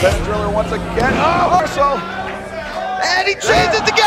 Van Driller once again. Oh, Marcel! And he chains it together!